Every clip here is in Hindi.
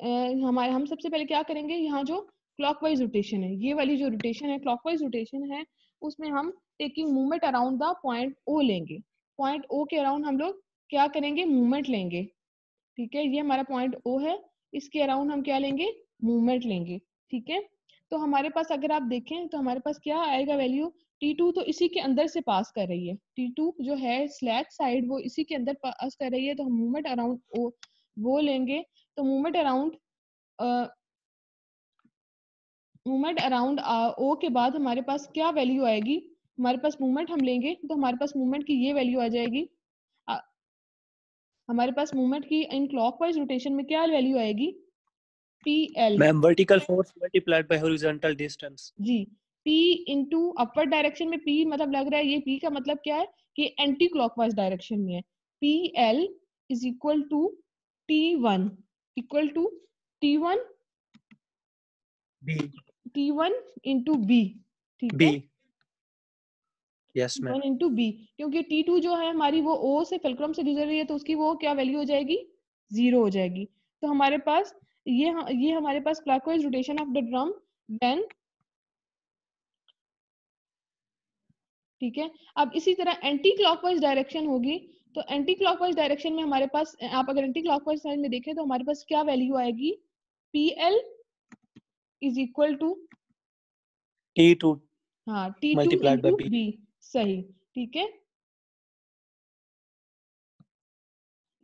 हमारे, हम सबसे पहले क्या करेंगे, यहाँ जो क्लॉकवाइज रोटेशन है, ये वाली जो रोटेशन है क्लॉकवाइज रोटेशन है, उसमें हम taking movement around the point O लेंगे। पॉइंट ओ के अराउंड हम लोग क्या करेंगे मूवमेंट लेंगे। ठीक है, ये हमारा पॉइंट ओ है, इसके अराउंड हम क्या लेंगे मूवमेंट लेंगे। ठीक है तो हमारे पास अगर आप देखें तो हमारे पास क्या आएगा वैल्यू टी टू तो इसी के अंदर से पास कर रही है। T2 जो है स्लैक साइड वो इसी के अंदर पास कर रही है तो हम मूवमेंट अराउंड ओ वो लेंगे। तो movement around movement around O के बाद हमारे पास क्या वैल्यू आएगी? हमारे पास मूवमेंट हम लेंगे तो हमारे पास मूवमेंट की ये वैल्यू आ जाएगी। आ, हमारे पास मूवमेंट की इन क्लॉकवाइज रोटेशन में क्या वैल्यू आएगी? P L ma'am vertical force multiplied by horizontal distance ji P into upper direction में पी मतलब लग रहा है ये पी का मतलब क्या है? कि एंटी क्लॉकवाइज डायरेक्शन में है। P L is equal to T one equal to T one B T one into B ठीक बी है? Yes ma'am one into B क्योंकि टी टू जो है हमारी वो ओ से फलक्रम से गुजर रही है तो उसकी वो क्या वैल्यू हो जाएगी? ज़ीरो हो जाएगी। तो हमारे पास ये ये हमारे पास clockwise rotation of the drum when ठीक है? अब इसी तरह एंटी क्लॉकवाइज डायरेक्शन होगी। तो एंटी क्लॉकवाइज डायरेक्शन में हमारे पास आप अगर एंटी क्लॉकवाइज साइड में देखें तो हमारे पास क्या वैल्यू आएगी? P L is equal to T two हाँ T two into B. B सही ठीक है?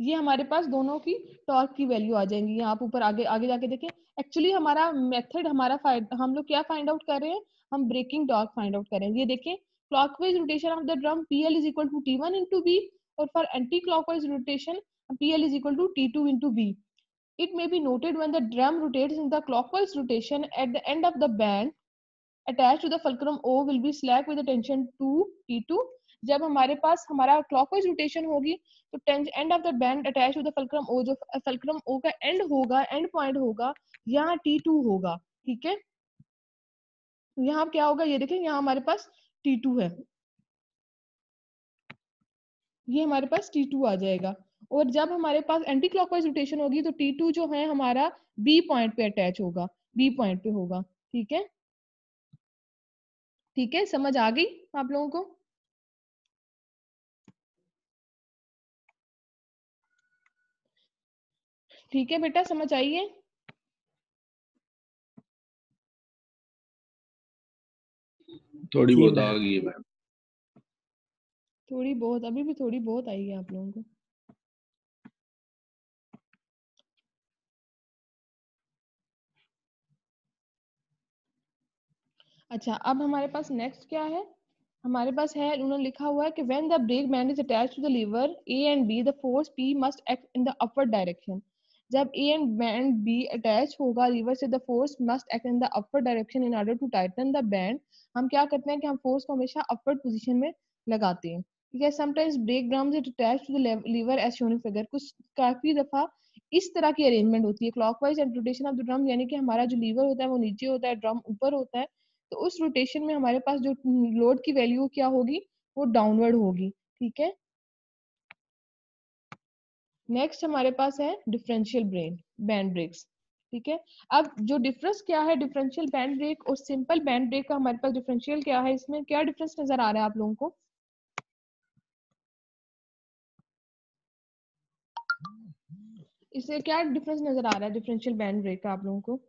ये हमारे पास दोनों की टॉर्क की वैल्यू आ जाएँगी। यहाँ आप ऊपर आगे आगे जाके देखें। एक्चुअली हमारा मेथड हमारा हम लोग क्या फाइंड आउट कर रहे हैं? हम ब्रेकिंग टॉर्क फाइंड आउट कर रहे हैं। ये देखें clockwise rotation of the drum pl is equal to t1 into b. or for anti-clockwise rotation pl is equal to t2 into b it may be noted when the drum rotates in the clockwise rotation at the end of the band attached to the fulcrum o will be slack with the tension 2 t2 जब हमारे पास हमारा क्लॉकवाइज रोटेशन होगी तो end of the band attach to the fulcrum O जो फलक्रम ओ का एंड होगा एंड पॉइंट होगा यहाँ टी टू होगा ठीक है यहाँ क्या होगा ये देखें यहाँ हमारे पास T2 है ये हमारे पास T2 आ जाएगा। और जब हमारे पास एंटी क्लॉकवाइज रोटेशन होगी तो टी टू जो है हमारा बी पॉइंट पे अटैच होगा। B पॉइंट पे होगा। ठीक है? ठीक है? समझ आ गई आप लोगों को? ठीक है बेटा समझ आइए थोड़ी बहुत आ गई है मैम। थोड़ी बहुत, अभी भी थोड़ी बहुत है आप लोगों को। अच्छा अब हमारे पास नेक्स्ट क्या है? हमारे पास है, उन्होंने लिखा हुआ है कि when the brake band is attached to the lever A and B the force P must act in the upward direction जब A and band B attach होगा लीवर से the force must act in the upward direction in order to tighten the band हम क्या करते हैं कि हम फोर्स को हमेशा अपवर्ड पोजीशन में लगाते हैं। कुछ काफ़ी दफ़ा इस तरह की अरेंजमेंट होती है। Clockwise and rotation of the drum यानी कि हमारा जो लीवर होता है, वो नीचे होता है ड्रम ऊपर होता है तो उस रोटेशन में हमारे पास जो लोड की वैल्यू क्या होगी? वो डाउनवर्ड होगी। ठीक है? नेक्स्ट हमारे पास है डिफरेंशियल ब्रेन बैंड ब्रेक्स ठीक है? अब जो डिफरेंस क्या है डिफरेंशियल बैंड ब्रेक और सिंपल बैंड ब्रेक का हमारे पास डिफरेंशियल क्या है इसमें? क्या डिफरेंस नज़र आ रहा है आप लोगों को? इससे क्या डिफरेंस नज़र आ रहा है? डिफरेंशियल बैंड ब्रेक का आप लोगों को?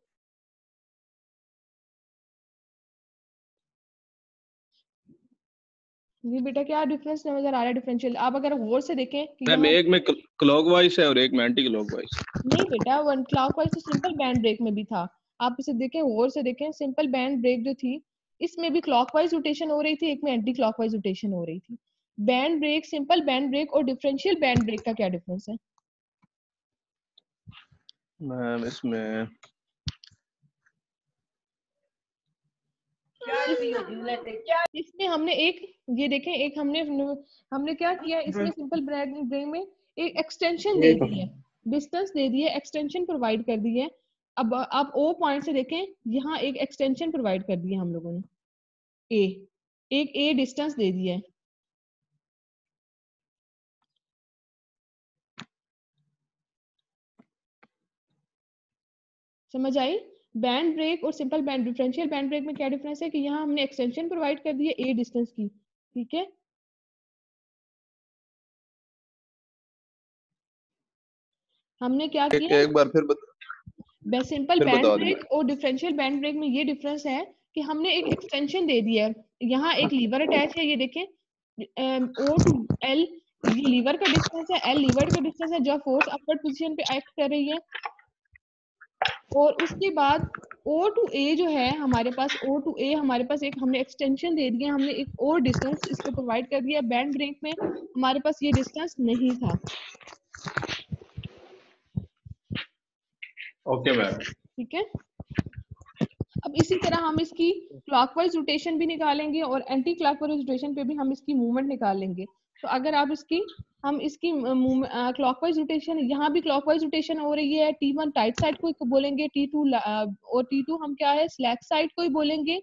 जी बेटा क्या डिफरेंस नज़र आ रहा है डिफरेंशियल आप अगर गौर से देखें कि मैम एक में क्लॉकवाइज है और एक में एंटी क्लॉकवाइज नहीं बेटा वन क्लॉकवाइज तो सिंपल बैंड ब्रेक में भी था। आप इसे देखें गौर से देखें सिंपल बैंड ब्रेक जो थी इसमें भी क्लॉकवाइज रोटेशन हो रही थी एक में एंटी क्लॉकवाइज रोटेशन हो रही थी। Band brake simple band brake और डिफरेंशियल बैंड ब्रेक का क्या डिफरेंस है? मैम इसमें इसमें हमने एक ये देखें एक हमने हमने क्या किया इसमें सिंपल ब्रेक में एक एक्सटेंशन दे दी है। डिस्टेंस दे दी है एक्सटेंशन प्रोवाइड कर दी है। अब आप ओ पॉइंट से देखें यहाँ एक एक्सटेंशन प्रोवाइड कर दी है हम लोगों ने। ए एक ए डिस्टेंस दे दी है। समझ आई? बैंड ब्रेक और simple band differential band brake में क्या डिफरेंस है कि यहाँ हमने एक्सटेंशन प्रोवाइड कर दी है ए डिस्टेंस की ठीक है? हमने क्या एक, किया? एक बार फिर बता सिंपल बैंड ब्रेक और डिफरेंशियल बैंड ब्रेक में ये डिफरेंस है कि हमने एक एक्सटेंशन दे दिया है। यहाँ एक लीवर अटैच है ये देखें। ओ टू एल ये लीवर का डिस्टेंस है एल लीवर का डिस्टेंस है जो फोर्स अपवर्ड पोजीशन पे एक्ट कर रही है। और उसके बाद O टू A जो है हमारे पास O टू A हमारे पास एक हमने एक्सटेंशन दे दिया हमने एक और डिस्टेंस इसको प्रोवाइड कर दिया बैंड ब्रेक में। हमारे पास ये डिस्टेंस नहीं था। ओके मैम ठीक है? अब इसी तरह हम इसकी क्लॉकवाइज रोटेशन भी निकालेंगे और एंटी क्लॉकवाइज रोटेशन पे भी हम इसकी मूवमेंट निकालेंगे। तो अगर आप इसकी हम इसकी क्लॉकवाइज रोटेशन यहाँ भी क्लॉकवाइज रोटेशन हो रही है टी वन टाइट साइड को बोलेंगे टी टू और टी टू हम क्या है स्लैक साइड को ही बोलेंगे।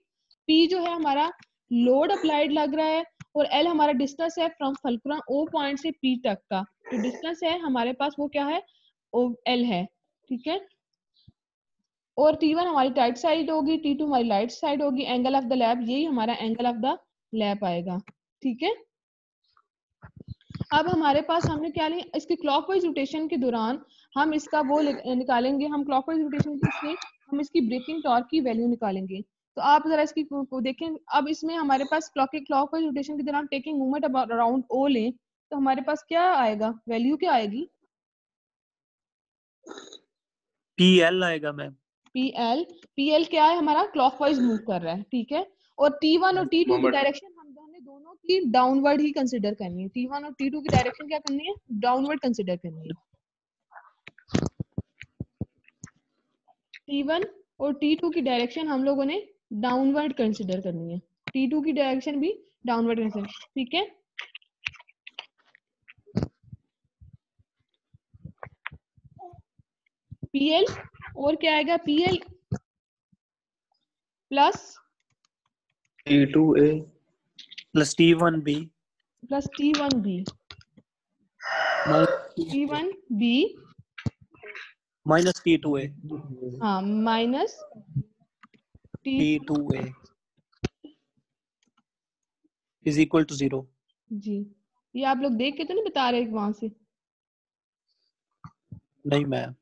पी जो है हमारा लोड अप्लाइड लग रहा है और एल हमारा डिस्टेंस है फ्रॉम फलक्रम ओ पॉइंट से पी तक का। जो डिस्टेंस है हमारे पास वो क्या है, ओ एल है, ठीक है? और टी वन हमारी टाइट साइड होगी टी टू हमारी लाइट साइड होगी एंगल ऑफ़ द लैब यही हमारा एंगल ऑफ़ द लैब आएगा, ठीक है? अब हमारे पास हमने क्या लिया इसकी क्लॉकवाइज रोटेशन के दौरान हम इसका वो निकालेंगे हम क्लॉकवाइज रोटेशन से हम इसकी ब्रेकिंग टॉर्क की वैल्यू निकालेंगे। तो आप जरा इसकी को देखें अब इसमें हमारे पास क्लॉक क्लॉकवाइज रोटेशन के दौरान टेकिंग मूवमेंट अराउंड ओ लें तो हमारे पास क्या आएगा? वैल्यू क्या आएगी? पी एल आएगा ma'am P L P L क्या है? हमारा क्लॉकवाइज मूव कर रहा है ठीक है? और टी वन और टी टू की डायरेक्शन दोनों की डाउनवर्ड ही कंसिडर करनी है। टी वन और टी टू की डायरेक्शन क्या करनी है? डाउनवर्ड कंसिडर करनी है। टी वन और टी टू की डायरेक्शन हम लोगों ने डाउनवर्ड कंसिडर करनी है। टी टू की डायरेक्शन भी डाउनवर्ड कंसिडर ठीक है? पीएल और क्या आएगा? P L plus T two A plus T one B plus T one B T one B minus T two A हाँ minus T two A is equal to zero जी। ये आप लोग देख के तो नहीं बता रहे वहाँ से? नहीं मैम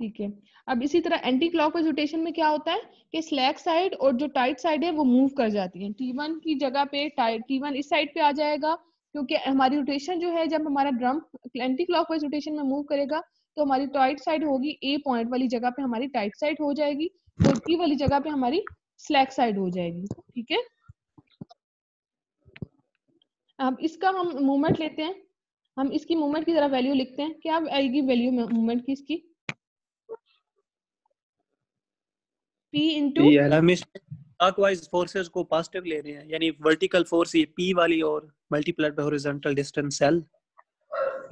ठीक है। अब इसी तरह एंटी क्लॉकवाइज रोटेशन में क्या होता है कि स्लैक साइड और जो टाइट साइड है वो मूव कर जाती है। टी वन की जगह पे टी वन इस साइड पे आ जाएगा क्योंकि हमारी रोटेशन जो है, जब हमारा ड्रम एंटी क्लॉकवाइज रोटेशन में मूव करेगा तो हमारी टाइट साइड होगी ए पॉइंट वाली जगह पे हमारी टाइट साइड हो जाएगी और टी वाली जगह पे हमारी स्लैक साइड हो जाएगी, ठीक है? अब इसका हम मूवमेंट लेते हैं। हम इसकी मूवमेंट की जरा वैल्यू लिखते हैं। क्या आएगी वैल्यू मूवमेंट की इसकी? P into हम इस क्लॉकवाइज फोर्सेस को पॉजिटिव ले रहे हैं यानी वर्टिकल फोर्स ये P वाली और multiplied by horizontal distance L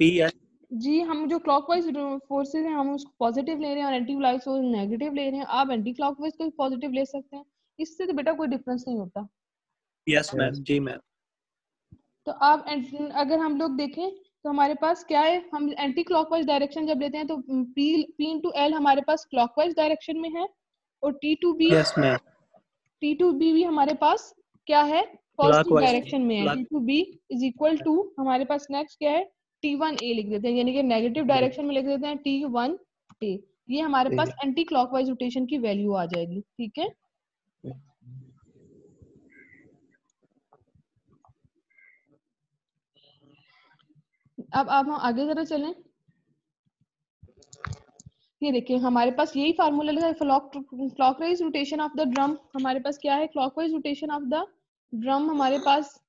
P है। जी हम जो क्लॉकवाइज फोर्सेस हैं हम उसको पॉजिटिव ले रहे हैं और एंटी क्लॉकवाइज को नेगेटिव ले रहे हैं। आप एंटी क्लॉकवाइज को पॉजिटिव ले सकते हैं। इससे तो बेटा कोई डिफरेंस नहीं होता। यस मैम जी मैम तो आप अगर हम लोग देखें तो हमारे पास क्या है? हम एंटी क्लॉकवाइज डायरेक्शन जब लेते हैं तो पी पी इंटू एल हमारे पास क्लॉकवाइज डायरेक्शन में है। और T two B T two B भी हमारे पास क्या है? पॉजिटिव डायरेक्शन में है। T two B is equal to हमारे पास नेक्स्ट क्या है? टी वन ए लिख देते हैं। यानी कि नेगेटिव डायरेक्शन में लिख देते हैं टी वन ए ये हमारे पास एंटी क्लॉकवाइज रोटेशन की वैल्यू आ जाएगी। ठीक है? अब आप हम आगे जरा चलें। ये देखिए, हमारे पास यही फार्मूला लगा clockwise rotation of the drum हमारे पास क्या है? Clockwise rotation of the drum हमारे पास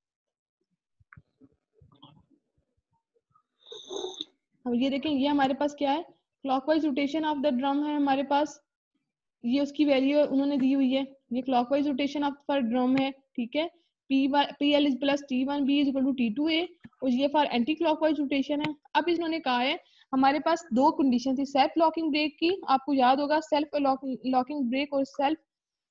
ये देखें, ये हमारे पास क्या है? Clockwise rotation of the drum है हमारे पास। ये उसकी वैल्यू उन्होंने दी हुई है। ये clockwise rotation of for drum है, ठीक है? P P L is plus T one B is equal to T two A और ये फॉर एंटी क्लॉकवाइज रोटेशन है। अब इन्होंने कहा है हमारे पास दो कंडीशन थी सेल्फ लॉकिंग ब्रेक की, आपको याद होगा सेल्फ लॉकिंग ब्रेक और सेल्फ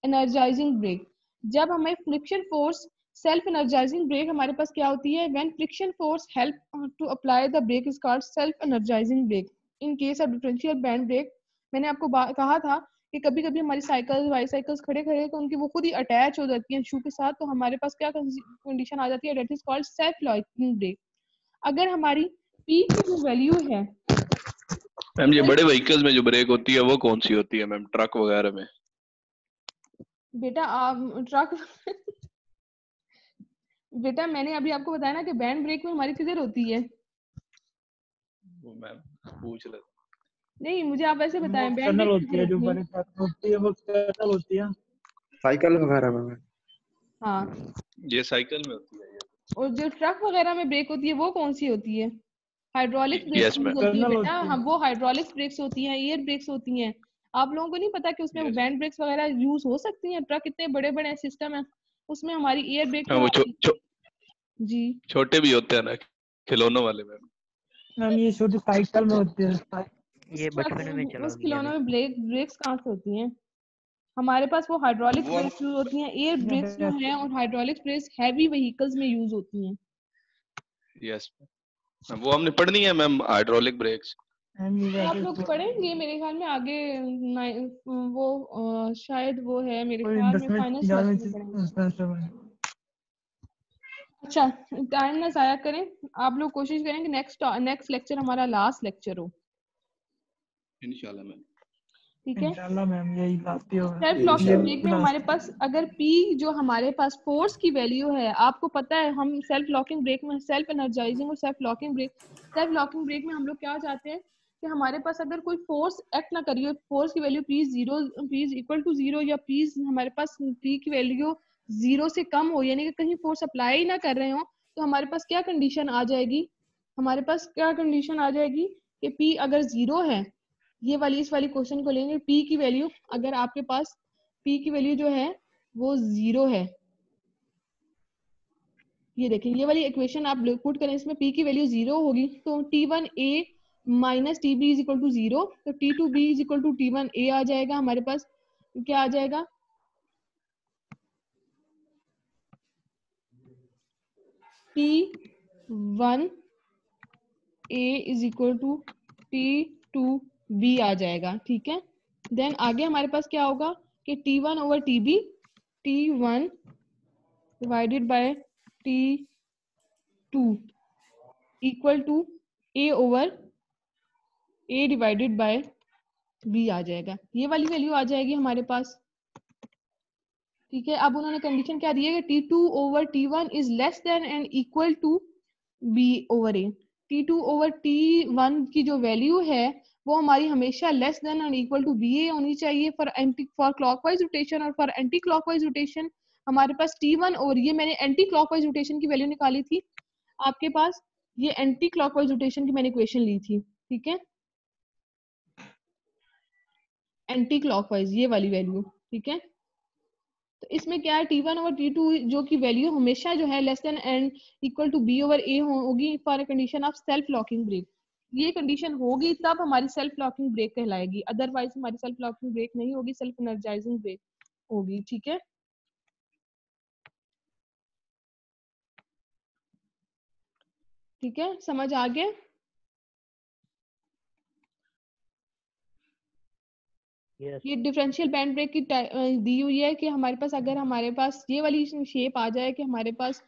एनर्जाइजिंग ब्रेक जब हमें friction force self energising brake हमारे पास क्या होती है? When friction force help to apply the brake is called self energising brake in case of differential band brake मैंने आपको कहा था कि कभी कभी हमारी साइकिल बाईसाइकिल्स खड़े खड़े तो उनकी वो खुद ही अटैच हो जाती हैं शू के साथ तो हमारे पास क्या कंडीशन आ जाती है? That is called self locking brake अगर हमारी पी की जो वैल्यू है मैम ये बड़े व्हीकल्स में जो ब्रेक होती है वो कौन सी होती है मैम ट्रक वगैरह में? बेटा आप ट्रक बेटा मैंने अभी आपको बताया ना कि बैंड ब्रेक में हमारी किधर होती है। वो मैम पूछ रहे नहीं मुझे आप ऐसे बताएँ बैंड ब्रेक होती है जो बड़े ट्रक होती है वो एक्सटर्नल होती है। साइकिल वगैरह में हाँ। ये साइकिल में होती है और जो ट्रक वगैरह में ब्रेक होती है वो कौन सी होती है? हाइड्रोलिक yes, ब्रेक्स होती है बेटा। हाँ वो हाइड्रोलिक ब्रेक्स होती हैं एयर ब्रेक्स होती हैं। आप लोगों को नहीं पता कि उसमें yes. बैंड ब्रेक्स वगैरह यूज़ हो सकती हैं? ट्रक इतने बड़े बड़े सिस्टम है उसमें हमारी एयर ब्रेक हाँ, छो, जी। छोटे भी होते हैं ना खिलौनों वाले में। मैम ये छोटी साइकिल में होती है। ये बचपन में चला उस खिलौनों में ब्रेक ब्रेक्स कहाँ से होती हैं। हमारे पास वो हाइड्रोलिक ब्रेक्स यूज़ होती हैं एयर ब्रेक्स जो हैं और हाइड्रोलिक ब्रेक्स हैवी व्हीकल्स में यूज़ होती हैं। यस वो हमने पढ़नी है मैम हाइड्रोलिक ब्रेक्स आप लोग पढ़ेंगे मेरे ख्याल में आगे वो आ, शायद वो है मेरे ख्याल में फाइनेंस अच्छा टाइम ना जाया करें। आप लोग कोशिश करें कि नेक्स्ट नेक्स्ट लेक्चर हमारा लास्ट लेक्चर हो। इंशाल्लाह मैम। ठीक है? मैम यही सेल्फ लॉकिंग ब्रेक में हमारे पास अगर पी जो हमारे पास फोर्स की वैल्यू है आपको पता है हम सेल्फ लॉकिंग ब्रेक में सेल्फ एनर्जाइजिंग और self locking brake self locking brake में हम लोग क्या चाहते हैं कि हमारे पास अगर कोई फोर्स एक्ट ना करिए फोर्स की value P zero P equal to zero या पी हमारे पास पी की वैल्यू ज़ीरो से कम हो यानी कि कहीं फोर्स अप्लाई ना कर रहे हो तो हमारे पास क्या कंडीशन आ जाएगी? हमारे पास क्या कंडीशन आ जाएगी कि पी अगर ज़ीरो है ये वाली, इस वाली क्वेश्चन को लेंगे। पी की वैल्यू अगर आपके पास पी की वैल्यू जो है, वो ज़ीरो है। ये देखें, ये वाली इक्वेशन आप पुट करें, इसमें पी की वैल्यू ज़ीरो होगी तो T one A minus T B is equal to zero तो T two B is equal to T one A आ जाएगा हमारे पास। क्या आ जाएगा? T one A is equal to T two B आ जाएगा, ठीक है? देन आगे हमारे पास क्या होगा कि T one over T B T one divided by T two equal to A over A divided by B आ जाएगा। ये वाली वैल्यू आ जाएगी हमारे पास। ठीक है? अब उन्होंने कंडीशन क्या दी है कि T two over T one is less than and equal to B over A T two over T one की जो वैल्यू है वो हमारी हमेशा less than and equal to B A होनी चाहिए for anti for clockwise rotation और फॉर एंटी क्लॉकवाइज रोटेशन हमारे पास टी वन और ये मैंने एंटी क्लॉकवाइज रोटेशन की वैल्यू निकाली थी। आपके पास ये एंटी क्लॉकवाइज रोटेशन की मैंने इक्वेशन ली थी, ठीक है? एंटी क्लॉकवाइज ये वाली वैल्यू ठीक है? तो इसमें क्या है? T one over T two जो की वैल्यू हमेशा जो है less than and equal to B over A होगी for condition of self locking brake ये कंडीशन होगी तब हमारी सेल्फ लॉकिंग ब्रेक कहलाएगी। अदरवाइज़ हमारी सेल्फ लॉकिंग ब्रेक नहीं होगी सेल्फ एनर्जाइजिंग ब्रेक होगी ठीक है? ठीक है? समझ आ गया? Yes. ये डिफरेंशियल बैंड ब्रेक की दी हुई है कि हमारे पास अगर हमारे पास ये वाली शेप आ जाए कि हमारे पास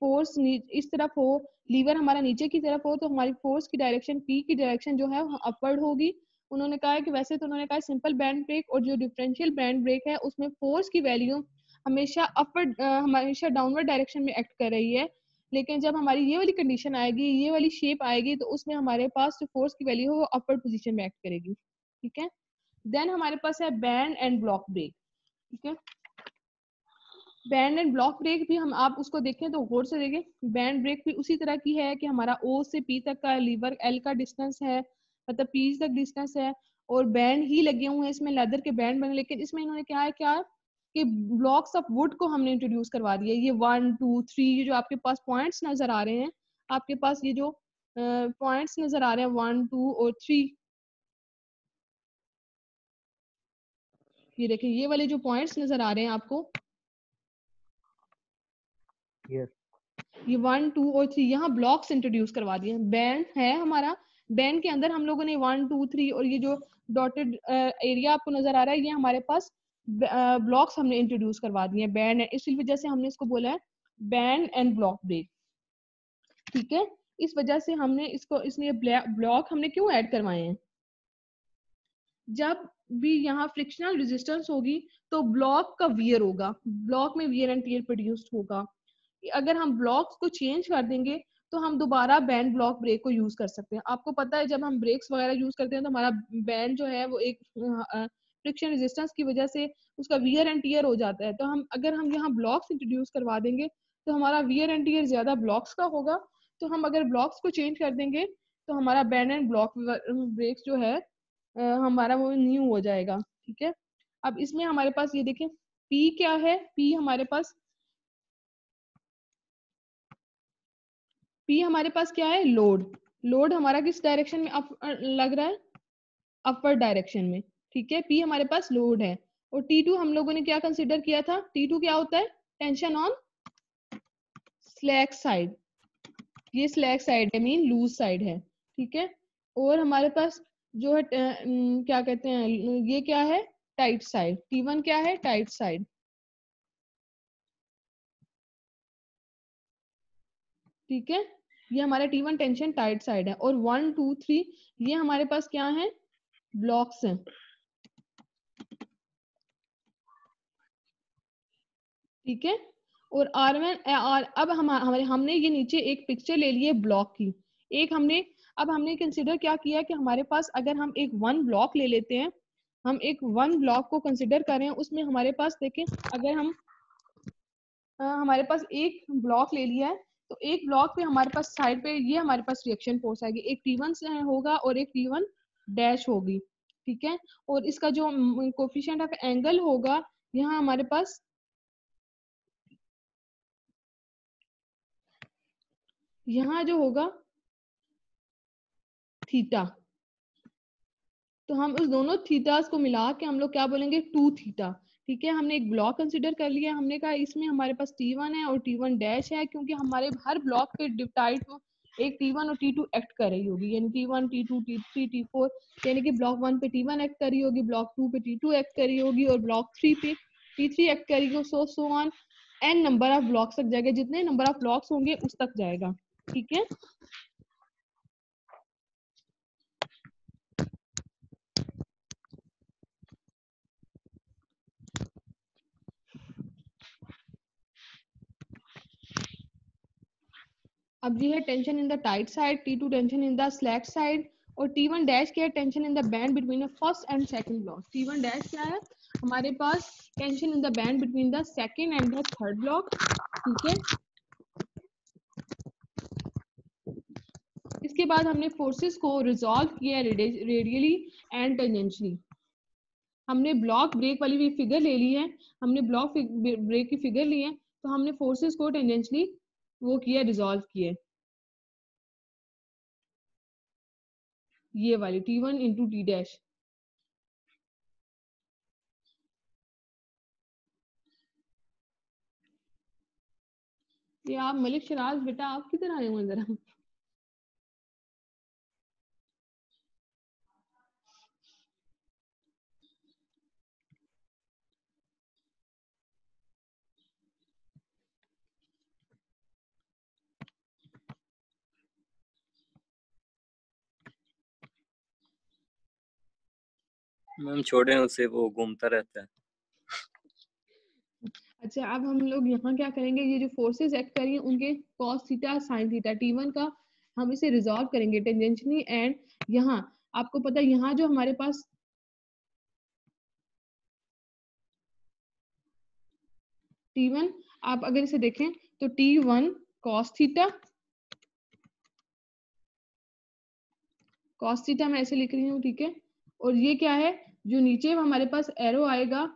फोर्स इस तरफ़ हो लीवर हमारा नीचे की तरफ़ हो तो हमारी फोर्स की डायरेक्शन पी की डायरेक्शन जो है अपवर्ड होगी। उन्होंने कहा कि वैसे तो उन्होंने कहा सिंपल बैंड ब्रेक और जो डिफरेंशियल बैंड ब्रेक है, उसमें फोर्स की वैल्यू हमेशा अपवर्ड हमेशा डाउनवर्ड डायरेक्शन में एक्ट कर रही है। लेकिन जब हमारी ये वाली कंडीशन आएगी, ये वाली शेप आएगी तो उसमें हमारे पास जो फोर्स की वैल्यू है, वो अपवर्ड पोजिशन में एक्ट करेगी। ठीक है? देन हमारे पास है बैंड एंड ब्लॉक ब्रेक ठीक है? बैंड एंड ब्लॉक ब्रेक भी हम, आप उसको देखें तो गौर से देखें बैंड ब्रेक भी उसी तरह की है कि हमारा ओ से पी तक का लीवर एल का डिस्टेंस है मतलब पी तक डिस्टेंस है, और बैंड ही लगे हुए हैं इसमें लेदर के बैंड बने, लेकिन इसमें इन्होंने क्या है, क्या कि ब्लॉक्स ऑफ़ वुड को हमने इंट्रोड्यूस करवा दिया। ये वन टू थ्री ये जो आपके पास पॉइंट्स नज़र आ रहे हैं, आपके पास ये जो पॉइंट्स नज़र आ रहे हैं वन टू और थ्री ये देखें, ये वाले जो पॉइंट्स नज़र आ रहे हैं आपको yes. ये वन टू और थ्री यहाँ ब्लॉक्स इंट्रोड्यूस करवा दिए बैंड है हमारा। बैंड के अंदर हम लोगों ने वन टू थ्री और ये जो डॉटेड एरिया आपको नज़र आ रहा है, ये हमारे पास ब्लॉक्स हमने इंट्रोड्यूस करवा दिए बैंड इसी वजह से हमने इसको बोला है बैंड एंड ब्लॉक ब्रेक ठीक है? इस वजह से हमने इसको इसलिए ब्लॉक हमने क्यों ऐड करवाए हैं? जब भी यहाँ फ्रिक्शनल रेजिस्टेंस होगी तो ब्लॉक का वियर होगा। ब्लॉक में वियर एंड टीयर प्रोड्यूस्ड होगा। अगर हम ब्लॉक्स को चेंज कर देंगे तो हम दोबारा बैंड ब्लॉक ब्रेक को यूज़ कर सकते हैं। आपको पता है, जब हम ब्रेक्स वगैरह यूज़ करते हैं तो हमारा बैंड जो है, वो एक फ्रिक्शन रेजिस्टेंस की वजह से उसका वियर एंड टीयर हो जाता है। तो हम, अगर हम यहाँ ब्लॉक्स इंट्रोड्यूस करवा देंगे तो हमारा वियर एंड टीयर ज़्यादा ब्लॉक्स का होगा। तो हम अगर ब्लॉक्स को चेंज कर देंगे तो हमारा बैंड एंड ब्लॉक ब्रेक्स जो है हमारा वो न्यू हो जाएगा। ठीक है? अब इसमें हमारे पास ये देखें पी क्या है? पी हमारे पास पी हमारे पास क्या है? लोड लोड हमारा किस डायरेक्शन में अप लग रहा है? अपर डायरेक्शन में. ठीक है? पी हमारे पास लोड है. और टी टू हम लोगों ने क्या कंसिडर किया था? टी टू क्या होता है? टेंशन ऑन स्लैक साइड ये स्लैक साइड है मीन लूज साइड है. ठीक है? और हमारे पास जो है क्या कहते हैं? ये क्या है? टाइट साइड टी वन क्या है? टाइट साइड ठीक है? ये हमारा T one tension tight side है। और वन टू थ्री ये हमारे पास क्या है? ब्लॉक्स हैं। ठीक है? और आर वन आर अब हम हमारे हमने ये नीचे एक पिक्चर ले ली है ब्लॉक की। एक हमने अब हमने कंसिडर क्या किया कि हमारे पास अगर हम एक वन ब्लॉक ले लेते हैं हम एक वन ब्लॉक को कंसिडर करें उसमें हमारे पास देखें अगर हम आ, हमारे पास एक ब्लॉक ले लिया है तो एक ब्लॉक पे हमारे पास साइड पे ये हमारे पास रिएक्शन फोर्स आएगी। एक टी वन होगा और एक टी वन डैश होगी, ठीक है? और इसका जो कोफिशियंट ऑफ़ एंगल होगा, यहाँ हमारे पास यहाँ जो होगा थीटा तो हम उस दोनों थीटास को मिला के हम लोग क्या बोलेंगे? टू थीटा ठीक है, हमने एक ब्लॉक कंसिडर कर लिया, हमने कहा इसमें हमारे पास टी वन है और टी वन डैश है क्योंकि हमारे हर ब्लॉक पे डिप्टाइड एक टी वन और टी टू एक्ट कर रही होगी, यानी T one T two T three T four यानी कि ब्लॉक वन पे टी वन एक्ट कर होगी ब्लॉक टू पे टी टू एक्ट कर होगी और ब्लॉक थ्री पे टी थ्री एक्ट करी करेगी so so on N number of blocks तक जाएगा, जितने नंबर ऑफ़ ब्लॉक्स होंगे उस तक जाएगा, ठीक है? अब ये है tension in the tight side T two tension in the slack side और टी वन डैश क्या है? Tension in the band between first and second block T one dash क्या है? हमारे पास tension in the band between the second and the third block ठीक है? इसके बाद हमने फोर्सेस को रिजॉल्व किया रेडियली एंड टेंजेंशियली हमने ब्लॉक ब्रेक वाली भी फिगर ले ली है। हमने ब्लॉक ब्रेक की फिगर ली है। तो हमने फोर्सेस को टेंजेंशियली वो किया रिजॉल्व किए ये वाली T one into T dash ये आप मलिक शराज बेटा आप किधर आए हो जरा मैम छोड़े उसे वो घूमता रहता है। अच्छा अब हम लोग यहाँ क्या करेंगे? ये जो फोर्सेस एक्ट करेंगे उनके cos theta sine theta T one का हम इसे रिजॉल्व करेंगे टेंजेंशली एंड यहाँ, आपको पता है, यहाँ जो हमारे पास टी वन आप अगर इसे देखें तो T one cos theta cos theta मैं ऐसे लिख रही हूँ, ठीक है? और ये क्या है? जो नीचे हमारे पास एरो आएगा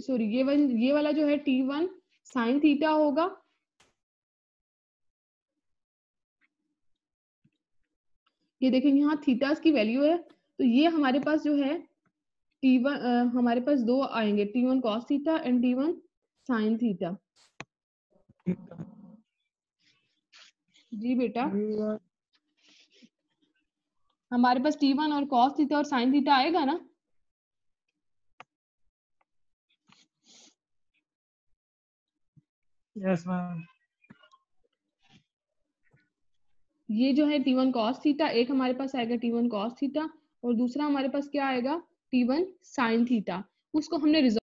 सॉरी ये वन ये वाला जो है टी वन साइन थीटा होगा। ये देखें, यहाँ थीटास की वैल्यू है तो ये हमारे पास जो है टी वन हमारे पास दो आएँगे T one cos theta and T one sine theta जी बेटा। हमारे पास टी वन और कॉस थीटा और साइन थीटा आएगा ना? यस मैम ये जो है टी वन कॉस थीटा एक हमारे पास आएगा टी वन कॉस थीटा और दूसरा हमारे पास क्या आएगा? टी वन साइन थीटा उसको हमने रिजॉल्व